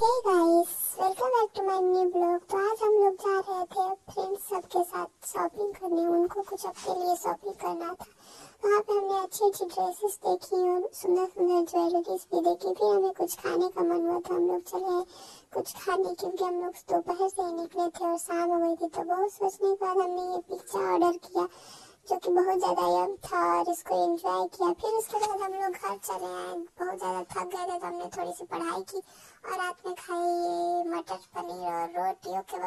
Hey guys welcome back to my new blog. तो आज हम लोग जा रहे थे फ्रेंड्स सबके साथ शॉपिंग करने। उनको कुछ अपने लिए शॉपिंग करना था। वहाँ पे हमने अच्छी अच्छी ड्रेसेस देखी और सुंदर सुंदर ज्वेलरीज भी देखी। फिर हमें कुछ खाने का मन हुआ था हम लोग चले कुछ खाने क्योंकि हम लोग दोपहर से ही निकले थे और शाम हो गई थी तो बहुत सोचने के बाद हमने ये पिज्जा ऑर्डर किया। कि बहुत ज़्यादा यम था और इसको एंजॉय किया। फिर उसके बाद हम लोग घर चले आए। बहुत ज़्यादा थक गए थे तो हमने थोड़ी सी पढ़ाई की और रात में खाई मटर पनीर और रोटी ओके